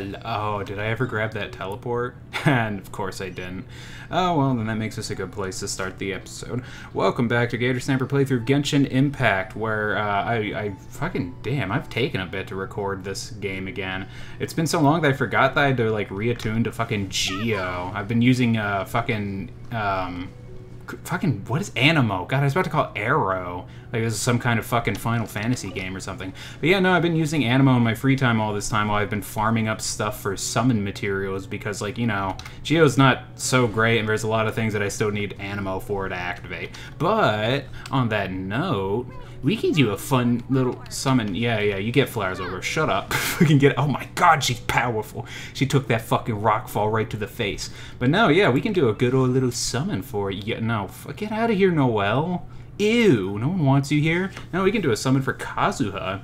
la la. Oh, did I ever grab that teleport? and of course I didn't. Oh, well, then that makes this a good place to start the episode. Welcome back to Gator Snapper playthrough Genshin Impact, where uh, I, I fucking, damn, I've taken a bit to record this game again. It's been so long that I forgot that I had to, like, reattune to fucking Geo. I've been using, uh, fucking, um, fucking what is Anemo? God, I was about to call Arrow. Like this is some kind of fucking Final Fantasy game or something. But yeah, no, I've been using Anemo in my free time all this time while I've been farming up stuff for summon materials because, like, you know, Geo's not so great and there's a lot of things that I still need Anemo for to activate. But on that note, we can do a fun little summon. Yeah, yeah, you get flowers over. Shut up. we can get. Oh my god, she's powerful. She took that fucking rock fall right to the face. But no, yeah, we can do a good old little summon for it. Yeah, no, get out of here, Noelle. Ew, no one wants you here. No, we can do a summon for Kazuha.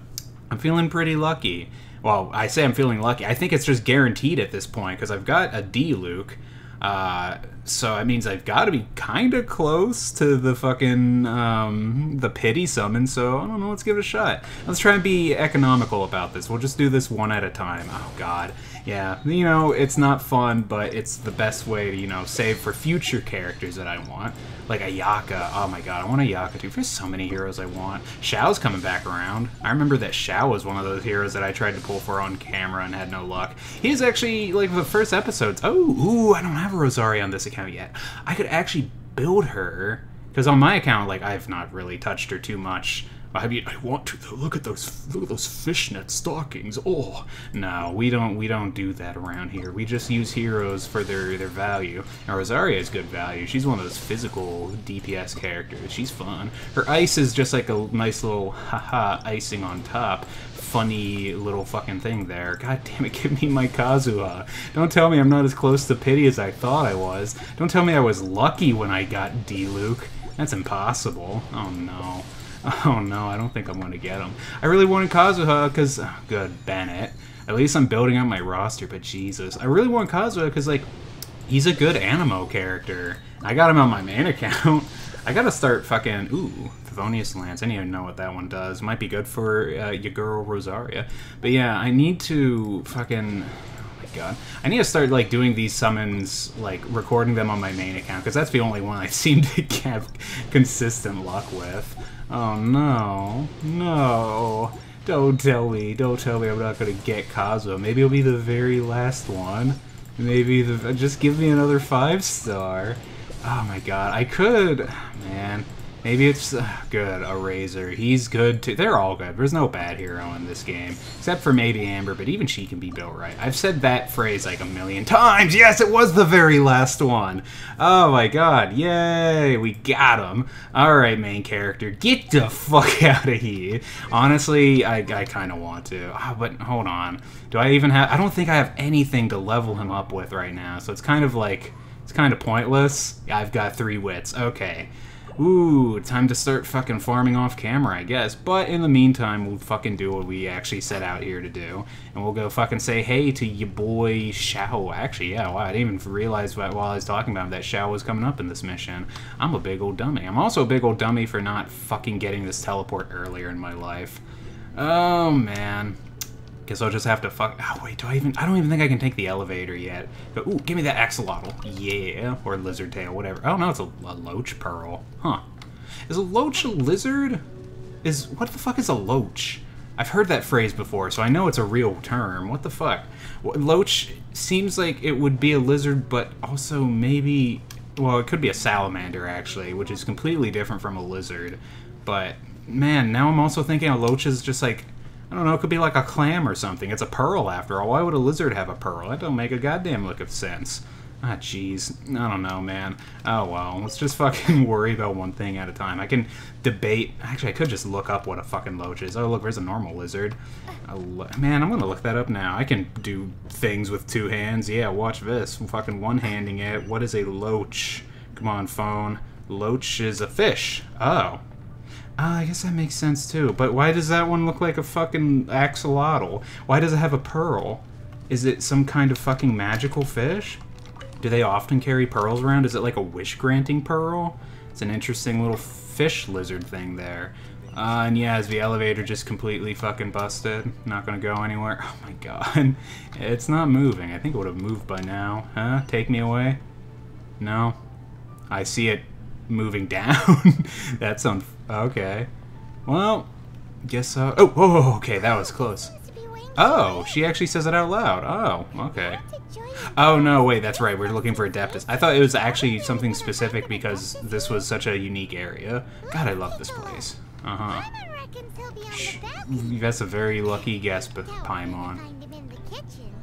I'm feeling pretty lucky. Well, I say I'm feeling lucky. I think it's just guaranteed at this point because I've got a Diluc. Uh, so that means I've got to be kind of close to the fucking um, the pity summon. So I don't know. Let's give it a shot. Let's try and be economical about this. We'll just do this one at a time. Oh God, yeah. You know, it's not fun, but it's the best way to you know save for future characters that I want. Like Ayaka. Oh my God, I want Ayaka too. There's so many heroes I want. Xiao's coming back around. I remember that Xiao was one of those heroes that I tried to pull for on camera and had no luck. He's actually like the first episodes. Oh, ooh, I don't have a Rosaria on this account yet. I could actually build her because on my account, like I've not really touched her too much. I mean, I want to though. Look at those, look at those fishnet stockings. Oh, no, we don't, we don't do that around here. We just use heroes for their their value. Now Rosaria is good value. She's one of those physical DPS characters. She's fun. Her ice is just like a nice little haha icing on top. Funny little fucking thing there. God damn it, give me my Kazuha. Don't tell me I'm not as close to pity as I thought I was. Don't tell me I was lucky when I got Diluc. That's impossible. Oh no. Oh no, I don't think I'm going to get him. I really wanted Kazuha because, oh, good, Bennett. At least I'm building up my roster, but Jesus. I really want Kazuha because, like, he's a good Anemo character. I got him on my main account. I gotta start fucking, ooh, Favonius Lance. I don't even know what that one does. Might be good for uh, your girl Rosaria. But yeah, I need to fucking Oh my god. I need to start like doing these summons, like recording them on my main account, because that's the only one I seem to have consistent luck with. Oh no, no. Don't tell me, don't tell me I'm not gonna get Kazuha. Maybe it'll be the very last one. Maybe the just give me another five star. Oh my god, I could, man. Maybe it's uh, good, a Razor. He's good too. They're all good. There's no bad hero in this game. Except for maybe Amber, but even she can be built right. I've said that phrase like a million times. Yes, it was the very last one. Oh my god. Yay. We got him. Alright, main character. Get the fuck out of here. Honestly, I, I kind of want to. Oh, but hold on. Do I even have... I don't think I have anything to level him up with right now. So it's kind of like... It's kind of pointless. I've got three wits. Okay. Ooh, time to start fucking farming off camera, I guess. But in the meantime, we'll fucking do what we actually set out here to do. And we'll go fucking say hey to your boy Xiao. Actually, yeah, wow, I didn't even realize while I was talking about him that Xiao was coming up in this mission. I'm a big old dummy. I'm also a big old dummy for not fucking getting this teleport earlier in my life. Oh, man. Guess I'll just have to fuck. Oh wait, do I even? I don't even think I can take the elevator yet. But ooh, give me that axolotl. Yeah, or lizard tail, whatever. Oh no, it's a, a loach pearl. Huh? Is a loach a lizard? Is what the fuck is a loach? I've heard that phrase before, so I know it's a real term. What the fuck? Loach seems like it would be a lizard, but also maybe. Well, it could be a salamander actually, which is completely different from a lizard. But man, now I'm also thinking a loach is just like I don't know, it could be like a clam or something. It's a pearl after all. Why would a lizard have a pearl? That don't make a goddamn lick of sense. Ah, jeez. I don't know, man. Oh, well. Let's just fucking worry about one thing at a time. I can debate... Actually, I could just look up what a fucking loach is. Oh, look, there's a normal lizard. Man, I'm gonna look that up now. I can do things with two hands. Yeah, watch this. I'm fucking one-handing it. What is a loach? Come on, phone. Loach is a fish. Oh. Uh, I guess that makes sense too. But why does that one look like a fucking axolotl? Why does it have a pearl? Is it some kind of fucking magical fish? Do they often carry pearls around? Is it like a wish-granting pearl? It's an interesting little fish lizard thing there. Uh, and yeah, is the elevator just completely fucking busted? Not gonna go anywhere? Oh my god. It's not moving. I think it would have moved by now. Huh? Take me away? No? I see it moving down. That's on... Okay. Well, guess so. Oh, oh, okay, that was close. Oh, she actually says it out loud. Oh, okay. Oh, no, wait, that's right. We're looking for Adeptus. I thought it was actually something specific because this was such a unique area. God, I love this place. Uh-huh. That's a very lucky guess, Paimon.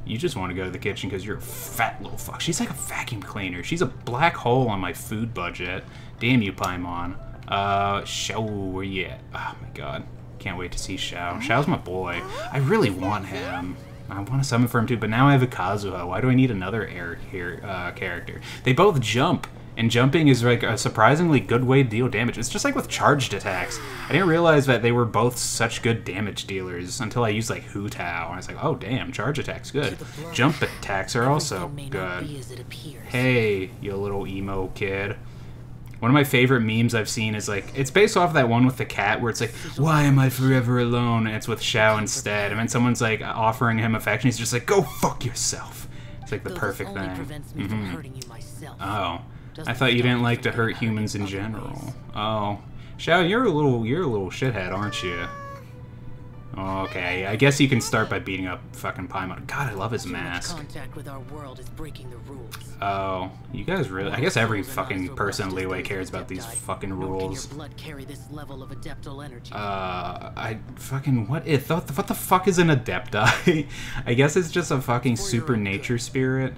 You just want to go to the kitchen because you're a fat little fuck. She's like a vacuum cleaner. She's a black hole on my food budget. Damn you, Paimon. Uh, Xiao, where you at? Oh my god. Can't wait to see Xiao. Xiao's my boy. I really want him. I want to summon for him too, but now I have a Kazuha. Why do I need another air here uh, character? They both jump, and jumping is like a surprisingly good way to deal damage. It's just like with charged attacks. I didn't realize that they were both such good damage dealers until I used like Hu Tao. And I was like, oh damn, charge attack's good. Jump attacks are also good. Hey, you little emo kid. One of my favorite memes I've seen is like it's based off that one with the cat where it's like, "Why am I forever alone?" And it's with Xiao instead, and then someone's like offering him affection. He's just like, "Go fuck yourself." It's like the perfect thing. Mm -hmm. Oh, I thought you didn't like to hurt humans in general. Oh, Xiao, you're a little you're a little shithead, aren't you? Okay, I guess you can start by beating up fucking Paimon. God, I love his mask. Contact with our world is breaking the rules. Oh, you guys really? I guess every fucking person in Liyue cares about these fucking rules. Uh, I fucking what? It what the, what the fuck is an Adepti? I guess it's just a fucking super nature spirit.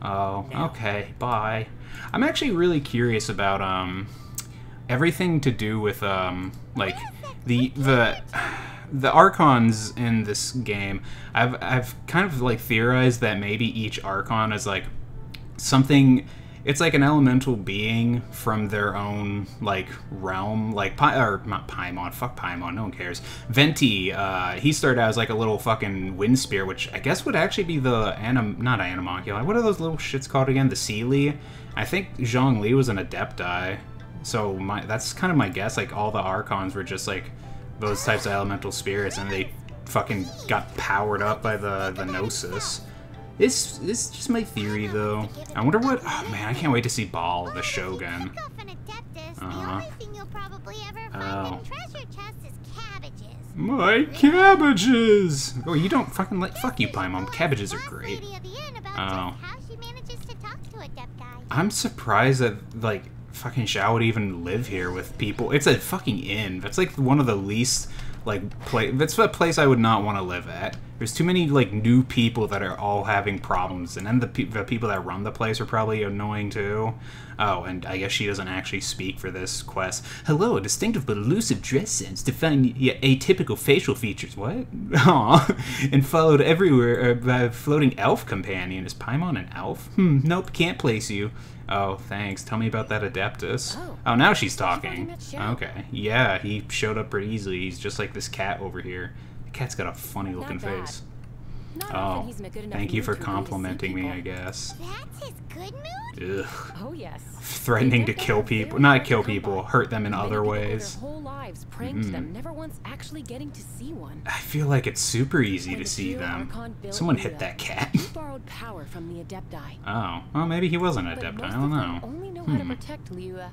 Oh, okay, bye. I'm actually really curious about um everything to do with um like the the the archons in this game, I've I've kind of like theorized that maybe each archon is like something. It's like an elemental being from their own like realm, like Pi or not Paimon. Fuck Paimon, no one cares. Venti, uh, he started out as like a little fucking wind spear, which I guess would actually be the anim not animocula. What are those little shits called again? The Seelie. I think Zhongli was an Adepti. So my that's kind of my guess. Like all the archons were just like those types of elemental spirits, and they fucking got powered up by the, the Gnosis. this is just my theory, though. I wonder what... Oh, man, I can't wait to see Baal, the Shogun. Uh-huh. Oh. My cabbages! Oh, you don't fucking like... Fuck you, Paimon. Cabbages are great. Oh. I'm surprised that, like, fucking Xiao would even live here with people. It's a fucking inn. That's like one of the least like place. That's a place I would not want to live at. There's too many like new people that are all having problems, and then the, pe the people that run the place are probably annoying too. Oh, and I guess she doesn't actually speak for this quest. Hello, a distinctive but elusive dress sense, define atypical facial features. What? Aw. and followed everywhere uh, by a floating elf companion. Is Paimon an elf? Hmm. Nope. Can't place you. Oh, thanks. Tell me about that Adeptus. Oh, oh now she's talking. Okay. Yeah, he showed up pretty easily. He's just like this cat over here. The cat's got a funny looking face. Not oh, thank you for complimenting me, I guess. That's his good mood? Ugh. Oh, yes. Threatening to kill people. Not kill people, hurt them in other ways. Their whole lives praying mm. them, never once actually getting to see one. I feel like it's super easy to see them. Someone hit that cat. borrowed power from the Adepti. Oh, well, maybe he was an Adept. I don't know. only know how to hmm. protect Liyue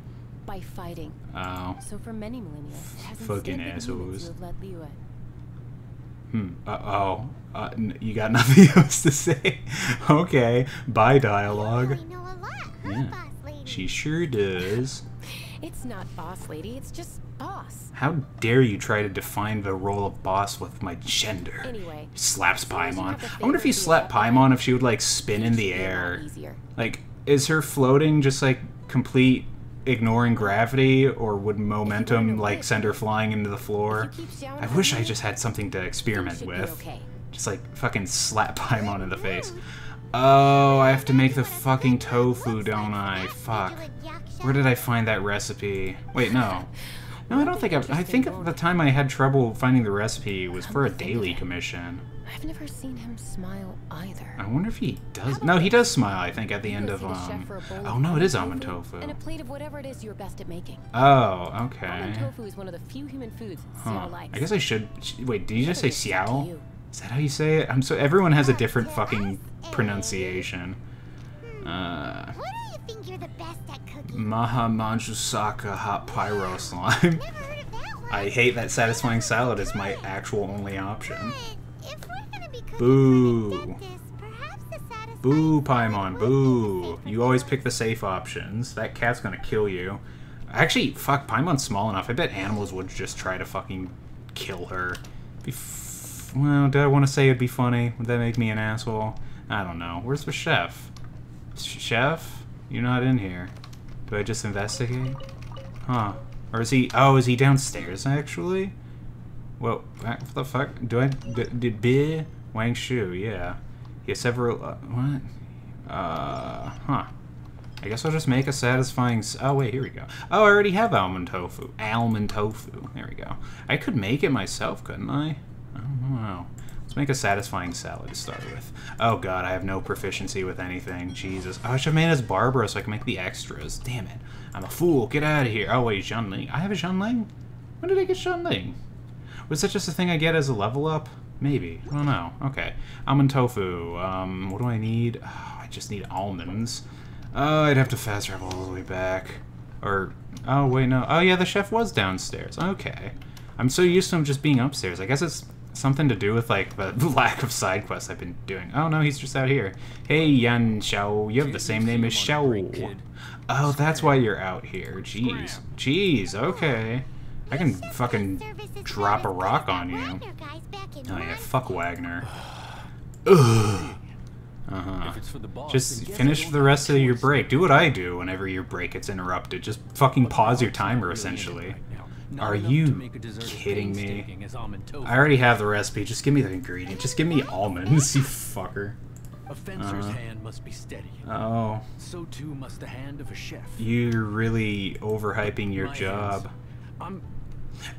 by fighting. Oh. So for many millennia, it hasn't Fucking assholes. Who have led Liyue. Hmm. Uh oh. Uh, you got nothing else to say? okay. Bye, dialogue. yeah. She sure does. It's not boss lady, it's just boss. How dare you try to define the role of boss with my gender? Anyway. Slaps Paimon. I wonder if you slap Paimon if she would like spin in the air. Like, is her floating just like complete ignoring gravity, or would momentum like send her flying into the floor? I wish I just had something to experiment with. Just like fucking slap Paimon in the face. Oh, I have to make the fucking tofu, don't I? Fuck. Where did I find that recipe? Wait, no. No, I don't think I've, I think at the time I had trouble finding the recipe was for a daily commission. I've never seen him smile either. I wonder if he does. No, he does smile. I think at the end of um. Oh no, it is almond tofu. And a plate of whatever it is you're best at making. Oh, okay. Almond tofu is one of the few human foods Huh. I guess I should. Wait, did you just say Should've listened to xiao? Is that how you say it? I'm so everyone has a different fucking pronunciation. Uh, What do you think you're the best at cooking? Maha Manjusaka Hot Pyro Slime. Never heard of that one. I hate that satisfying salad is my actual only option. But if we're gonna be cooking Boo. for the dentist, perhaps the satisfying Boo, Paimon, boo. You always pick the safe options. That cat's gonna kill you. Actually, fuck, Paimon's small enough. I bet animals would just try to fucking kill her. Well, do I want to say it'd be funny? Would that make me an asshole? I don't know. Where's the chef? Chef? You're not in here. Do I just investigate? Huh. Or is he... Oh, is he downstairs, actually? Well, what the fuck? Do I... Did Bi... Wang Shu, yeah. He has several... Uh, what? Uh... Huh. I guess I'll just make a satisfying... Oh, wait, here we go. Oh, I already have almond tofu. Almond tofu. There we go. I could make it myself, couldn't I? I don't know. Let's make a satisfying salad to start with. Oh god, I have no proficiency with anything. Jesus. Oh, I should have made as Barbara so I can make the extras. Damn it. I'm a fool. Get out of here. Oh, wait, Ling. I have a Ling? When did I get Ling? Was that just a thing I get as a level up? Maybe. I don't know. Okay. Almond tofu. Um, what do I need? Oh, I just need almonds. Oh, I'd have to fast travel all the way back. Or, oh, wait, no. Oh, yeah, the chef was downstairs. Okay. I'm so used to him just being upstairs. I guess it's something to do with, like, the lack of side quests I've been doing. Oh, no, he's just out here. Hey, Yan Xiao. You have the same name as Xiao. Oh, that's why you're out here. Jeez. Jeez, okay. I can fucking drop a rock on you. Wagner guys back in Oh yeah, fuck Wagner. Ugh. Uh-huh. If it's for the boss, Just then guess I finish the rest of your break. Do what I do whenever your break gets interrupted. Just fucking pause your timer, essentially. Are you kidding me? I already have the recipe. Just give me the ingredient. Just give me almonds, you fucker. A fencer's Uh-huh. hand must be steady. Oh, So too must the hand of a chef. you're really overhyping your My job.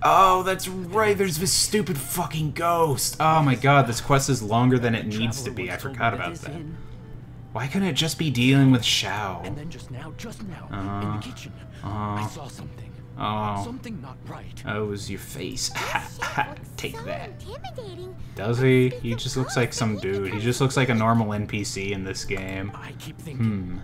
Oh, that's right. There's this stupid fucking ghost. Oh my god, this quest is longer than it needs to be. I once told me forgot about that. Why couldn't it just be dealing with And Xiao? then just now, just now, in Uh-huh. the kitchen, I Uh-huh. saw something. Oh, Something not right. oh, it was your face. Take so that. Does he? He just looks like some dude. He just looks like a normal NPC in this game. I keep thinking,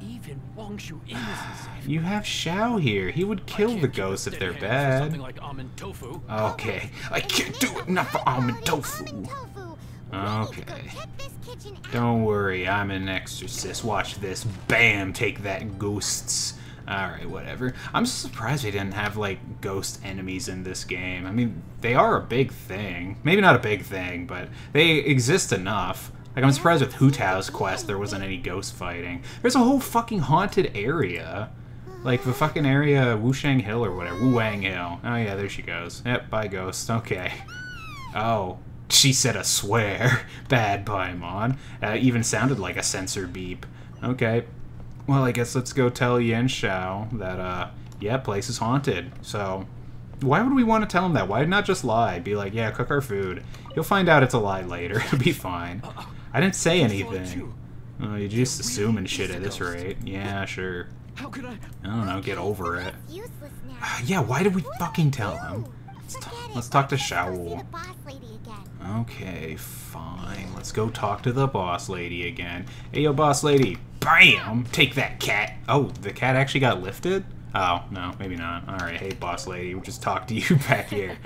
Hmm. even Wang Shu Inn isn't safe. You have Xiao here. He would kill the ghosts if they're bad. Something like almond tofu. Okay, I can't do it. Not for almond tofu. Almond tofu. We Okay. need to go check this kitchen out. Don't worry, I'm an exorcist. Watch this. Bam! Take that, ghosts. Alright, whatever. I'm surprised they didn't have, like, ghost enemies in this game. I mean, they are a big thing. Maybe not a big thing, but they exist enough. Like, I'm surprised with Hu Tao's quest there wasn't any ghost fighting. There's a whole fucking haunted area. Like, the fucking area, Wushang Hill or whatever. Wu Wang Hill. Oh, yeah, there she goes. Yep, bye, ghost. Okay. Oh, she said a swear. Bad Paimon. Uh, even sounded like a sensor beep. Okay. Well, I guess let's go tell Yan Xiao that, uh, yeah, place is haunted. So, why would we want to tell him that? Why not just lie? Be like, yeah, cook our food. He'll find out it's a lie later. It'll be fine. I didn't say anything. Oh, you're just assuming shit at this rate. Yeah, sure. How could I? I don't know, get over it. It's useless now. Uh, yeah, why did we fucking tell do? him? Let's, it. let's talk to Let's Shaul. the boss lady again. Okay, fine. Let's go talk to the boss lady again. Hey, yo, boss lady. Bam! Take that, cat. Oh, the cat actually got lifted? Oh, no, maybe not. Alright, hey, boss lady. We'll just talk to you back here.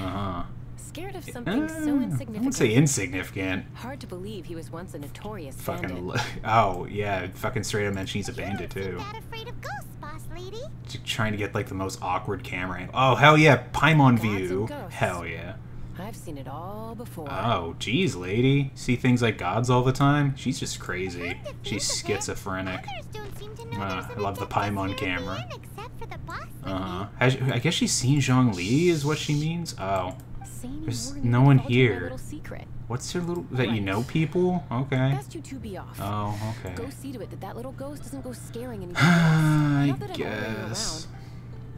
Uh-huh. Scared of Uh, something so I wouldn't say insignificant. Hard to believe he was once a notorious Fucking. bandit. li- Oh, yeah, fucking straight up mentioned he's a bandit, You too. Don't seem that afraid of ghosts, boss lady. J- Trying to get, like, the most awkward camera angle. Oh, hell yeah, Paimon view. Hell yeah. I've seen it all before. Oh, geez, lady. See things like gods all the time? She's just crazy. She's think of it, schizophrenic. others don't seem to know there's I love the Paimon camera. the inn Except for the boss Uh huh. Has, I guess she's seen Zhongli, is what she means? Oh. There's no one to divulge my here. What's your little. That you know people? Okay. Best you two be off. Oh, okay. Go see to it that that little ghost doesn't go scaring anyone I else. Not that I'm already guess.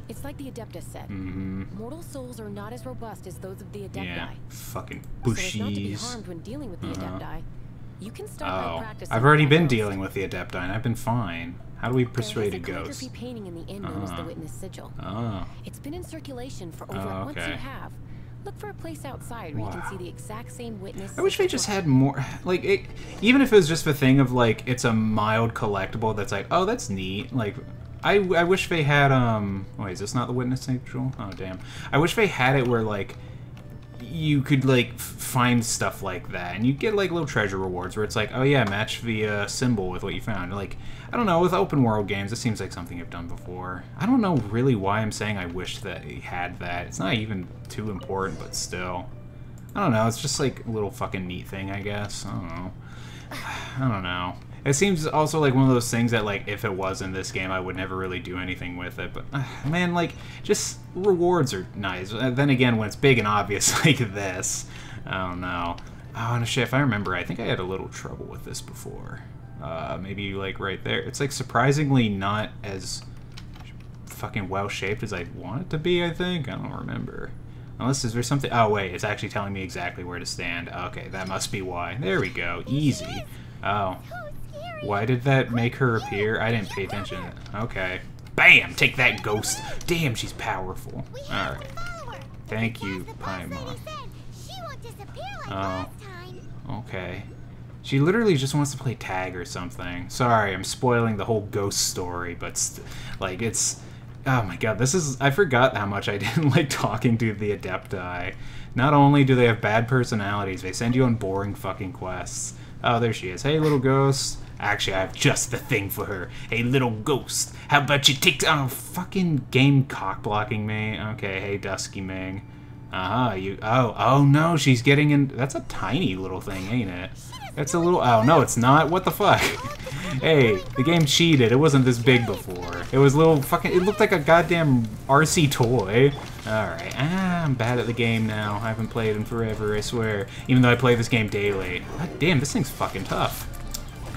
It's like the Adeptus said. Mm-hmm. Mortal souls are not as robust as those of the Adepti. Yeah. Fucking bushies. So as not to be harmed when dealing with the Uh-huh. Adepti, you can start by Oh, practicing. I've already been dealing with the Adepti and I've been fine. How do we persuade a calligraphy ghost? painting in the inn known as Uh-huh. the Witness Sigil. Oh. It's been in circulation for over Oh, once you have. Look for a place outside where you can see the exact same witness. I wish they just had more, like, it, even if it was just a thing of like it's a mild collectible that's like, oh, that's neat. Like, I, I wish they had um. Wait, is this not the witness sigil? Oh damn! I wish they had it where like you could like find stuff like that, and you get like little treasure rewards where it's like, oh yeah, match the uh, symbol with what you found. Like, I don't know, with open world games, it seems like something I've done before. I don't know really why I'm saying I wish that it had that. It's not even too important, but still. I don't know. It's just like a little fucking neat thing, I guess. I don't know. I don't know. It seems also like one of those things that, like, if it was in this game, I would never really do anything with it. But uh, man, like, just rewards are nice. Uh, then again, when it's big and obvious like this, I don't know. Oh, and shit, if I remember, I think I had a little trouble with this before. Uh, maybe like right there. It's like surprisingly not as fucking well shaped as I want it to be. I think I don't remember. Unless is there something? Oh wait, it's actually telling me exactly where to stand. Okay, that must be why. There we go. Easy. Oh. Why did that make her appear? I didn't pay attention. Okay. Bam! Take that, ghost. Damn, she's powerful. We All have right. to follow her. Thank you, Paimon. Oh. Okay. She literally just wants to play tag or something. Sorry, I'm spoiling the whole ghost story, but like it's oh my god, this is I forgot how much I didn't like talking to the Adepti. Not only do they have bad personalities, they send you on boring fucking quests. Oh, there she is. Hey, little ghost. Actually, I have just the thing for her. Hey, little ghost. How about you take oh fucking game cock blocking me? Okay, hey, Dusky Ming. Uh huh. You. Oh. Oh no. She's getting in. That's a tiny little thing, ain't it? That's a little. Oh no, it's not. What the fuck? hey, the game cheated. It wasn't this big before. It was little fucking. It looked like a goddamn RC toy. All right. Ah, I'm bad at the game now. I haven't played in forever. I swear. Even though I play this game daily. God damn, this thing's fucking tough.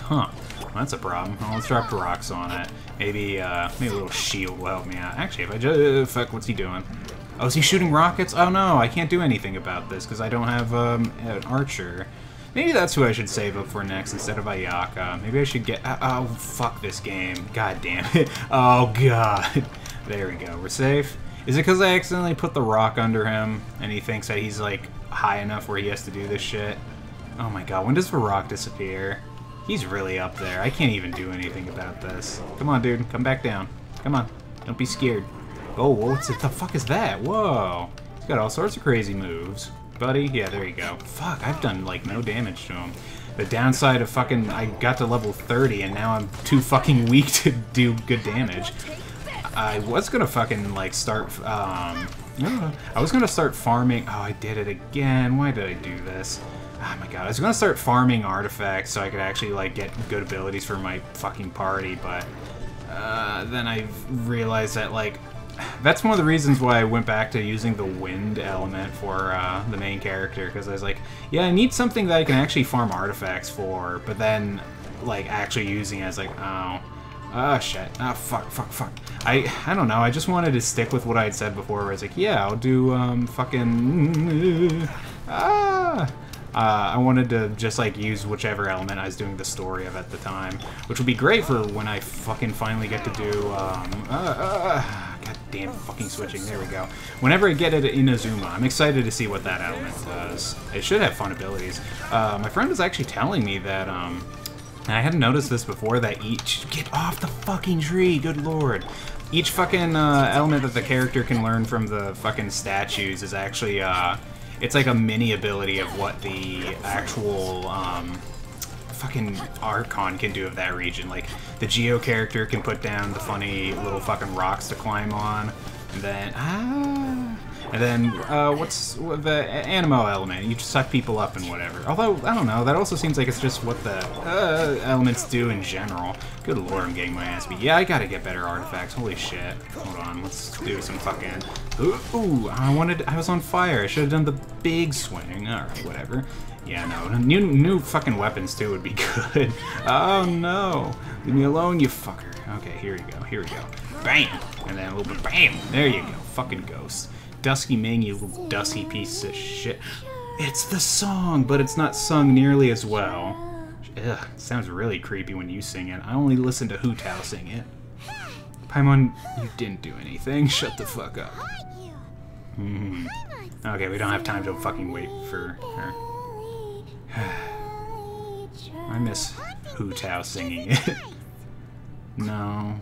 Huh. Well, that's a problem. Well, let's drop the rocks on it. Maybe, uh, maybe a little shield will help me out. Actually, if I just... Fuck, what's he doing? Oh, is he shooting rockets? Oh, no, I can't do anything about this because I don't have, um, an archer. Maybe that's who I should save up for next instead of Ayaka. Maybe I should get... Uh, oh, fuck this game. God damn it. Oh, God. There we go. We're safe. Is it because I accidentally put the rock under him and he thinks that he's, like, high enough where he has to do this shit? Oh my god, when does the rock disappear? He's really up there. I can't even do anything about this. Come on, dude. Come back down. Come on. Don't be scared. Oh, what's it? The fuck is that? Whoa. He's got all sorts of crazy moves. Buddy? Yeah, there you go. Fuck, I've done, like, no damage to him. The downside of fucking... I got to level 30, and now I'm too fucking weak to do good damage. I was gonna fucking, like, start, um... I was gonna start farming... Oh, I did it again. Why did I do this? Oh my god, I was gonna start farming artifacts so I could actually like get good abilities for my fucking party, but uh, then I realized that like that's one of the reasons why I went back to using the wind element for uh, the main character because I was like, yeah, I need something that I can actually farm artifacts for, but then like actually using it as like, oh. Ah, shit. Ah, fuck, fuck, fuck. I, I don't know. I just wanted to stick with what I had said before, where I was like, yeah, I'll do, um, fucking... Ah! Uh, I wanted to just like use whichever element I was doing the story of at the time, which would be great for when I fucking finally get to do. Um, uh, uh, God damn fucking switching. There we go. Whenever I get it at Inazuma, I'm excited to see what that element does. It should have fun abilities. Uh, my friend was actually telling me that. Um, and I hadn't noticed this before that each get off the fucking tree, good lord. Each fucking uh, element that the character can learn from the fucking statues is actually uh, it's like a mini ability of what the actual um, fucking Archon can do of that region. Like the Geo character can put down the funny little fucking rocks to climb on, and then ah. And then, uh, what's the anemo element? You just suck people up and whatever. Although, I don't know, that also seems like it's just what the uh, elements do in general. Good lord, I'm getting my ass beat. Yeah, I gotta get better artifacts. Holy shit. Hold on, let's do some fucking... Ooh, I wanted... I was on fire. I should have done the big swing. Alright, whatever. Yeah, no. New, new fucking weapons, too, would be good. Oh, no. Leave me alone, you fucker. Okay, here we go. Here we go. Bam! And then a little bit... Bam! There you go. Fucking ghost. Dusky Ming, you little dusty piece of shit. It's the song, but it's not sung nearly as well. Ugh, sounds really creepy when you sing it. I only listen to Hu Tao sing it. Paimon, you didn't do anything. Shut the fuck up. Hmm. Okay, we don't have time to fucking wait for her. I miss Hu Tao singing it. no.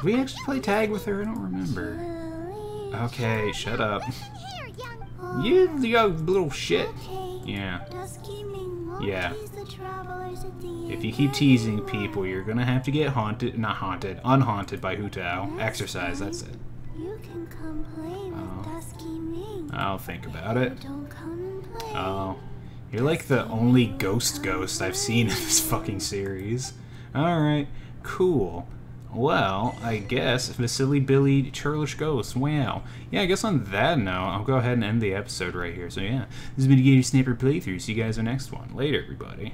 Do we actually play tag with her? I don't remember. Okay, shut up. You, you little shit. Yeah. Yeah. If you keep teasing people, you're gonna have to get haunted, not haunted, unhaunted by Hu Tao. Exercise, that's it. You can come play with Oh. Dusky Ming. I'll think about it. Don't come and play. Oh. You're like the only ghost ghost I've seen in this fucking series. Alright, cool. Well, I guess the silly Billy churlish ghost. Wow. Yeah, I guess on that note, I'll go ahead and end the episode right here. So yeah, this has been a Gator Snapper playthrough. See you guys in the next one. Later, everybody.